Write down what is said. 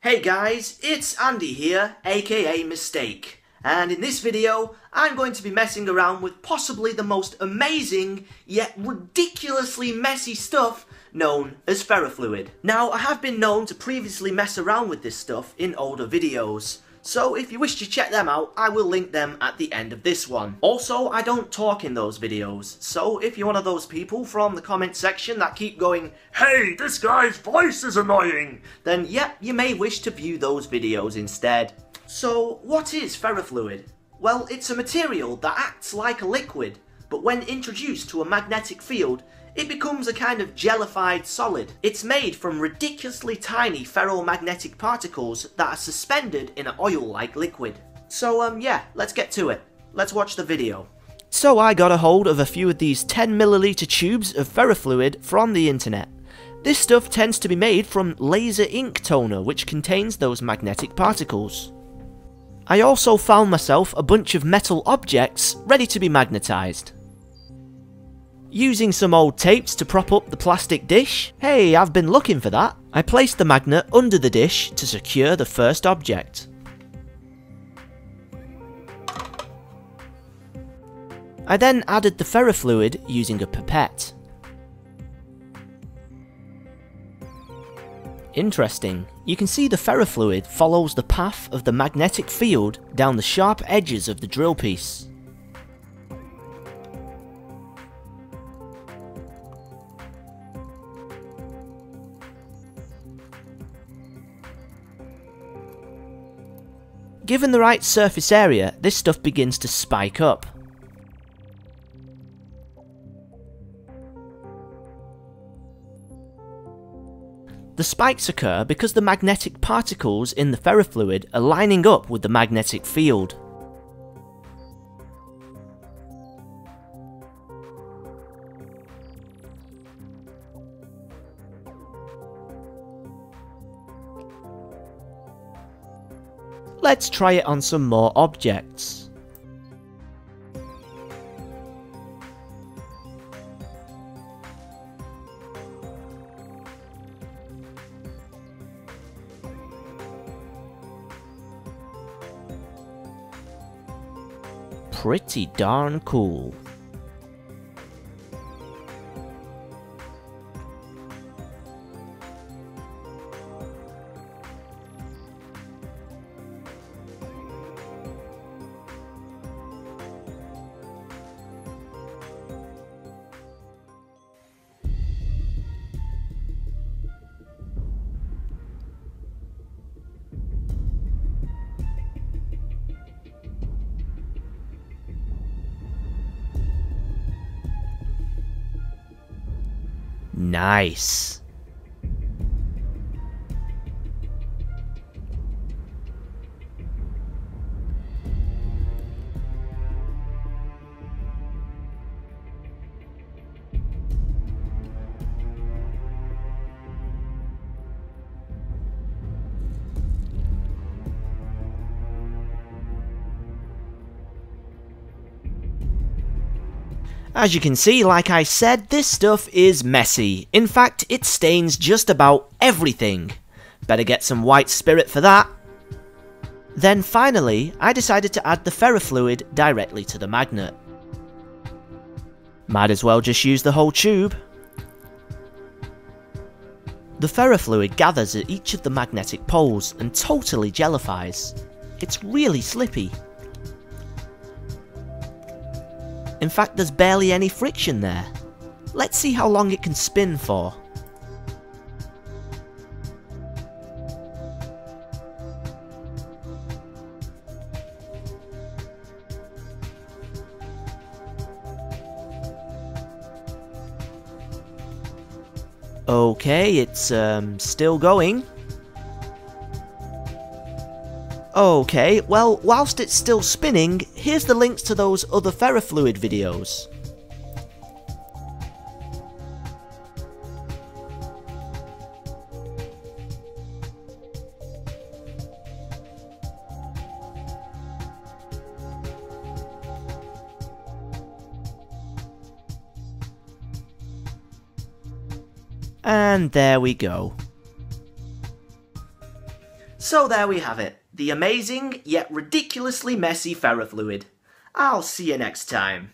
Hey guys, it's Andy here, aka Mist8k, and in this video I'm going to be messing around with possibly the most amazing yet ridiculously messy stuff known as ferrofluid. Now I have been known to previously mess around with this stuff in older videos, so if you wish to check them out, I will link them at the end of this one. Also, I don't talk in those videos, so if you're one of those people from the comment section that keep going, Hey, this guy's voice is annoying, then yep, you may wish to view those videos instead. So, what is ferrofluid? Well, it's a material that acts like a liquid, but when introduced to a magnetic field, it becomes a kind of jellified solid. It's made from ridiculously tiny ferromagnetic particles that are suspended in an oil-like liquid. So um yeah, let's get to it. Let's watch the video. So I got a hold of a few of these 10ml tubes of ferrofluid from the internet. This stuff tends to be made from laser ink toner which contains those magnetic particles. I also found myself a bunch of metal objects ready to be magnetised. Using some old tapes to prop up the plastic dish, hey, I've been looking for that. I placed the magnet under the dish to secure the first object. I then added the ferrofluid using a pipette. Interesting, you can see the ferrofluid follows the path of the magnetic field down the sharp edges of the drill piece. Given the right surface area, this stuff begins to spike up. The spikes occur because the magnetic particles in the ferrofluid are lining up with the magnetic field. Let's try it on some more objects. Pretty darn cool. Nice. As you can see, like I said, this stuff is messy. In fact, it stains just about everything. Better get some white spirit for that. Then finally, I decided to add the ferrofluid directly to the magnet. Might as well just use the whole tube. The ferrofluid gathers at each of the magnetic poles and totally jellifies. It's really slippy. In fact, there's barely any friction there. Let's see how long it can spin for. Okay, it's um, still going. Okay, well, whilst it's still spinning, here's the links to those other ferrofluid videos. And there we go. So there we have it, the amazing yet ridiculously messy ferrofluid. I'll see you next time.